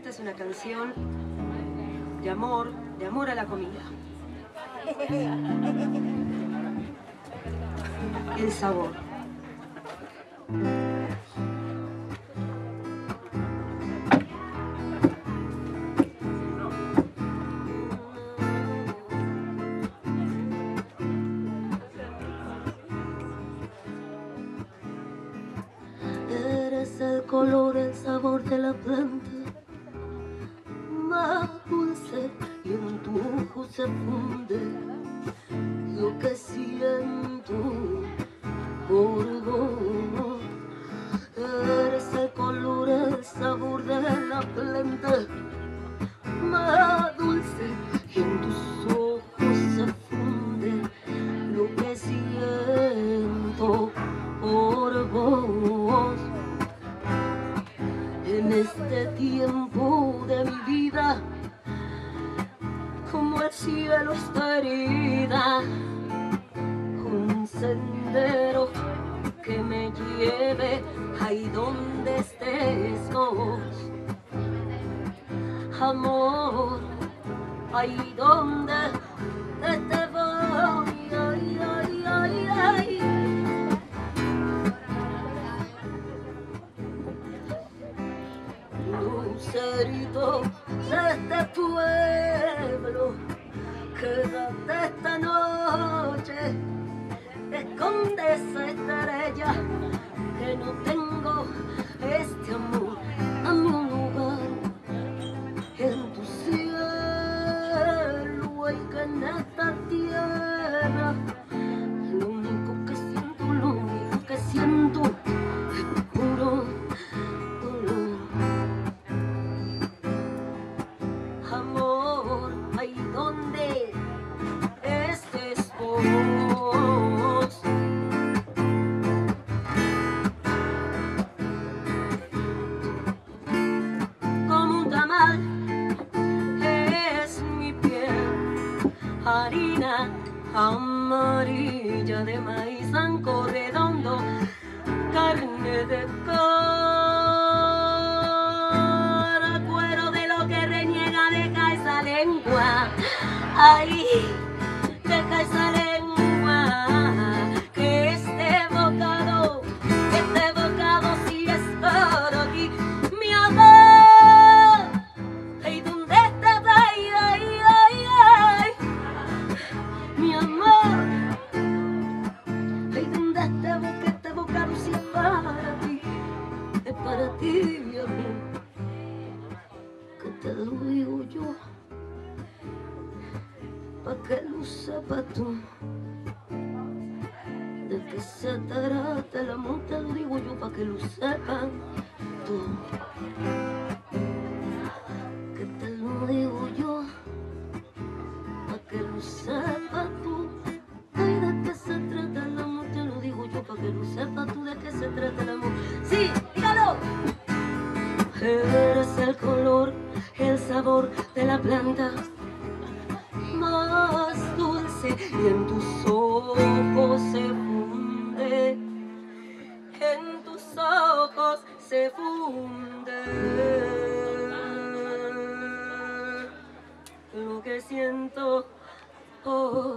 Esta es una canción de amor, de amor a la comida. El sabor. Eres el color, el sabor de la planta se funde lo que siento por vos. Eres el color, el sabor de la planta más dulce y en tus ojos se funde lo que siento cielo está herida, un sendero que me lleve ahí donde estés. Amor, ahí donde te voy, ay, ay, ay, ay. Lucerito quédate esta noche, esconde esa estrella amarilla de maíz blanco redondo, carne de cara, cuero de lo que reniega, deja esa lengua, ahí, deja esa lengua, pa' que lo sepas tú. De que se trata el amor, te lo digo yo, pa' que lo sepas tú. Que te lo digo yo, pa' que lo sepas tú. Ay, de qué se trata el amor, te lo digo yo, pa' que lo sepas tú de qué se trata el amor. Sí, dígalo. Eres el color, el sabor de la planta y en tus ojos se funde, en tus ojos se funde lo que siento por.